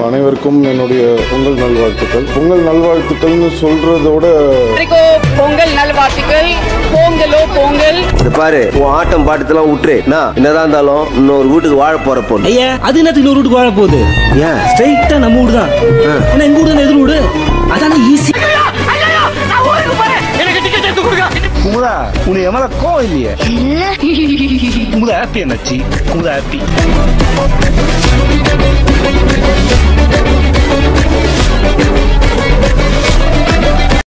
உங்கள் அனைவருக்கும் என்னுடைய பொங்கல் நல்வாழ்த்துக்கள். பொங்கல் நல்வாழ்த்துக்கள்னு சொல்றதோட பொங்கல் நல்வாழ்த்துக்கள். பொங்கலோ பொங்கல். பாரு உன் ஆட்டம் பாட்டத்தெல்லாம் விட்டுரு நான் என்னதான் இருந்தாலும் இன்னொரு வீட்டுக்கு வாழ போற பொண்ணு. ஐயா அது என்னத்துக்கு இன்னொரு வீட்டுக்கு வாழ போகுது? ஏன்? ஸ்ட்ரைட்டா நம்ம வீடு தான். ஏன்னா எங்க வீடு தானே எதிர் வீடு? அதானே ஈஸி குமுதா உனக்கு என் கோவம் இல்லையே? உங்களை ஹாப்பி என்னச்சு? உங்களை ஹாப்பி